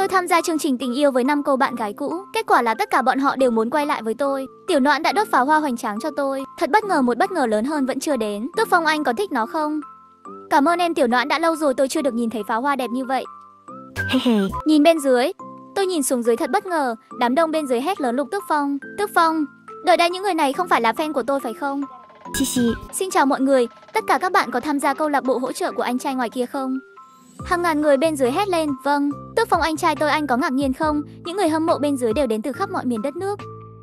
Tôi tham gia chương trình tình yêu với năm cô bạn gái cũ. Kết quả là tất cả bọn họ đều muốn quay lại với tôi. Tiểu Noãn đã đốt pháo hoa hoành tráng cho tôi. Thật bất ngờ một bất ngờ lớn hơn vẫn chưa đến. Tước Phong anh có thích nó không? Cảm ơn em Tiểu Noãn đã lâu rồi tôi chưa được nhìn thấy pháo hoa đẹp như vậy. nhìn bên dưới, tôi nhìn xuống dưới thật bất ngờ, đám đông bên dưới hét lớn lục Tước Phong, Tước Phong. Đợi đây những người này không phải là fan của tôi phải không? Xin chào mọi người, tất cả các bạn có tham gia câu lạc bộ hỗ trợ của anh trai ngoài kia không? Hàng ngàn người bên dưới hét lên, vâng, Tước Phong anh trai tôi anh có ngạc nhiên không? Những người hâm mộ bên dưới đều đến từ khắp mọi miền đất nước.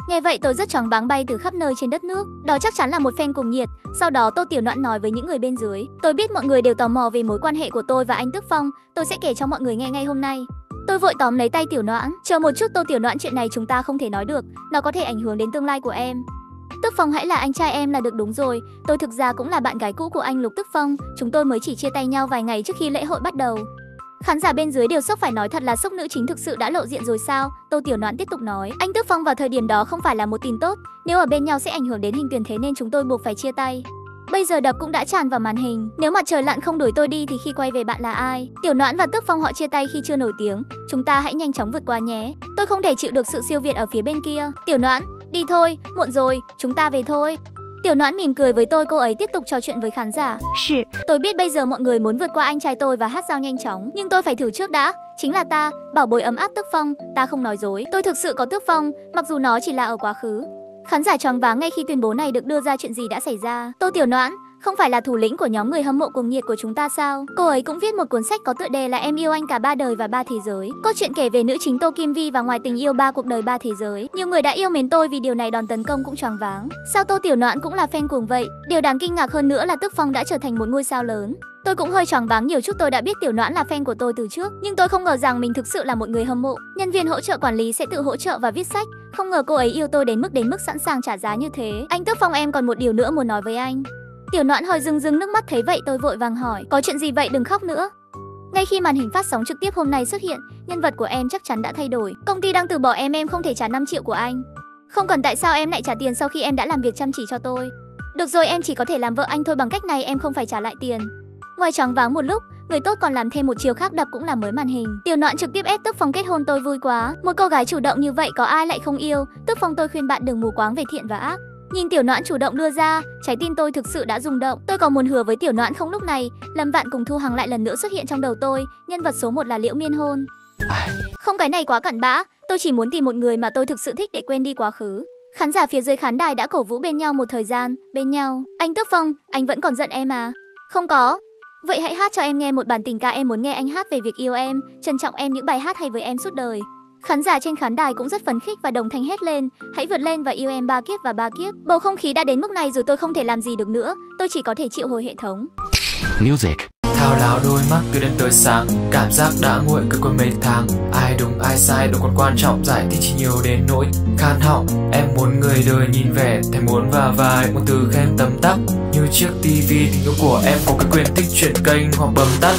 Nghe vậy tôi rất choáng báng bay từ khắp nơi trên đất nước. Đó chắc chắn là một fan cùng nhiệt. Sau đó Tô Tiểu Noãn nói với những người bên dưới. Tôi biết mọi người đều tò mò về mối quan hệ của tôi và anh Tước Phong. Tôi sẽ kể cho mọi người nghe ngay hôm nay. Tôi vội tóm lấy tay Tiểu Noãn. Chờ một chút Tô Tiểu Noãn chuyện này chúng ta không thể nói được. Nó có thể ảnh hưởng đến tương lai của em. Tức Phong hãy là anh trai em là được đúng rồi. Tôi thực ra cũng là bạn gái cũ của anh Lục Tức Phong. Chúng tôi mới chỉ chia tay nhau vài ngày trước khi lễ hội bắt đầu. Khán giả bên dưới đều sốc phải nói thật là sốc nữ chính thực sự đã lộ diện rồi sao? Tô Tiểu Noãn tiếp tục nói, anh Tước Phong vào thời điểm đó không phải là một tin tốt, nếu ở bên nhau sẽ ảnh hưởng đến hình tuyển thế nên chúng tôi buộc phải chia tay. Bây giờ đập cũng đã tràn vào màn hình, nếu mặt trời lặn không đuổi tôi đi thì khi quay về bạn là ai? Tiểu Noãn và Tước Phong họ chia tay khi chưa nổi tiếng, chúng ta hãy nhanh chóng vượt qua nhé. Tôi không thể chịu được sự siêu việt ở phía bên kia. Tiểu Noãn, đi thôi, muộn rồi, chúng ta về thôi. Tiểu Noãn mỉm cười với tôi, cô ấy tiếp tục trò chuyện với khán giả. Tôi biết bây giờ mọi người muốn vượt qua anh trai tôi và hát giao nhanh chóng, nhưng tôi phải thử trước đã. Chính là ta, bảo bối ấm áp Tước Phong, ta không nói dối. Tôi thực sự có Tước Phong, mặc dù nó chỉ là ở quá khứ. Khán giả choáng váng ngay khi tuyên bố này được đưa ra chuyện gì đã xảy ra. Tô Tiểu Noãn, không phải là thủ lĩnh của nhóm người hâm mộ cuồng nhiệt của chúng ta sao? Cô ấy cũng viết một cuốn sách có tựa đề là Em yêu anh cả ba đời và ba thế giới. Câu chuyện kể về nữ chính Tô Kim Vi và ngoài tình yêu ba cuộc đời ba thế giới. Nhiều người đã yêu mến tôi vì điều này đòn tấn công cũng choáng váng. Sao Tô Tiểu Noãn cũng là fan cuồng vậy? Điều đáng kinh ngạc hơn nữa là Tức Phong đã trở thành một ngôi sao lớn. Tôi cũng hơi choáng váng nhiều chút tôi đã biết Tiểu Noãn là fan của tôi từ trước, nhưng tôi không ngờ rằng mình thực sự là một người hâm mộ. Nhân viên hỗ trợ quản lý sẽ tự hỗ trợ và viết sách, không ngờ cô ấy yêu tôi đến mức đến mức sẵn sàng trả giá như thế. Anh Tước Phong em còn một điều nữa muốn nói với anh. Tiểu Noãn hơi rưng rưng nước mắt thấy vậy tôi vội vàng hỏi, có chuyện gì vậy đừng khóc nữa. Ngay khi màn hình phát sóng trực tiếp hôm nay xuất hiện, nhân vật của em chắc chắn đã thay đổi. Công ty đang từ bỏ em em không thể trả 5 triệu của anh. Không cần tại sao em lại trả tiền sau khi em đã làm việc chăm chỉ cho tôi. Được rồi em chỉ có thể làm vợ anh thôi bằng cách này em không phải trả lại tiền. Ngoài choáng váng một lúc, người tốt còn làm thêm một chiều khác đập cũng là mới màn hình. Tiểu Noãn trực tiếp ép Tức Phong kết hôn tôi vui quá. Một cô gái chủ động như vậy có ai lại không yêu? Tức Phong tôi khuyên bạn đừng mù quáng về thiện và ác. Nhìn Tiểu Noãn chủ động đưa ra, trái tim tôi thực sự đã rung động. Tôi có muốn hứa với Tiểu Noãn không lúc này, Lâm Vạn cùng Thu Hằng lại lần nữa xuất hiện trong đầu tôi, nhân vật số 1 là Liễu Miên Hôn. Không cái này quá cặn bã, tôi chỉ muốn tìm một người mà tôi thực sự thích để quên đi quá khứ. Khán giả phía dưới khán đài đã cổ vũ bên nhau một thời gian, bên nhau. Anh Tước Phong, anh vẫn còn giận em à? Không có. Vậy hãy hát cho em nghe một bản tình ca em muốn nghe anh hát về việc yêu em, trân trọng em những bài hát hay với em suốt đời. Khán giả trên khán đài cũng rất phấn khích và đồng thanh hét lên, hãy vượt lên và yêu em ba kiếp và ba kiếp. Bầu không khí đã đến mức này rồi tôi không thể làm gì được nữa, tôi chỉ có thể chịu hồi hệ thống. Music. Thao láo đôi mắt từ đêm tới sáng. Cảm giác đã nguội cứ qua mấy tháng Ai đúng ai sai đâu còn quan trọng. Giải thích chỉ nhiều đến nỗi khan họng. Em muốn người đời nhìn vẻ Thèm muốn và vài một từ khen tấm tắc. Như chiếc tivi tình yêu của em Có cái quyền thích chuyển kênh hoặc bấm tắt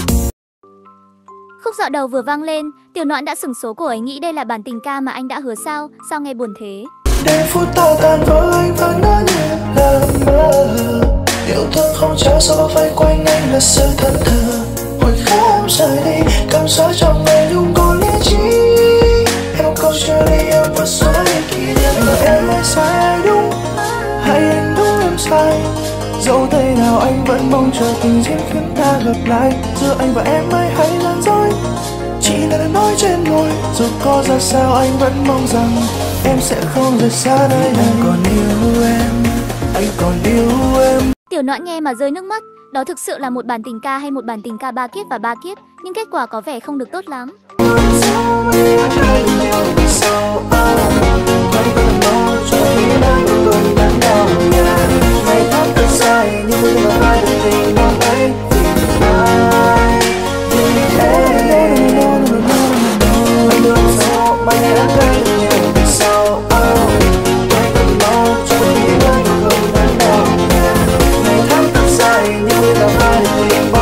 Khúc dạo đầu vừa vang lên, Tiểu Noãn đã sửng số cô ấy nghĩ đây là bản tình ca mà anh đã hứa sao, sao nghe buồn thế. Để phút ta tan vỡ anh vẫn đã như là mơ. Yêu thương không trả sau bao vây quanh anh là sự thật thờ Hồi khắc em rời đi, cảm giác trong ngày luôn có lý trí. Em câu chuyện đi em vừa xóa đi kỷ niệm. Mà em lại sai đúng? Hay anh đúng em sai? Dẫu tay anh vẫn mong chờ tình duyên khiến ta gặp lại. Giữa anh và em mới hay gian dối. Chỉ là nói trên môi. Dù có ra sao anh vẫn mong rằng Em sẽ không rời xa nơi này. Anh còn yêu em Anh còn yêu em. Tiểu Noãn nghe mà rơi nước mắt, đó thực sự là một bản tình ca hay một bản tình ca ba kiếp và ba kiếp, nhưng kết quả có vẻ không được tốt lắm. Julian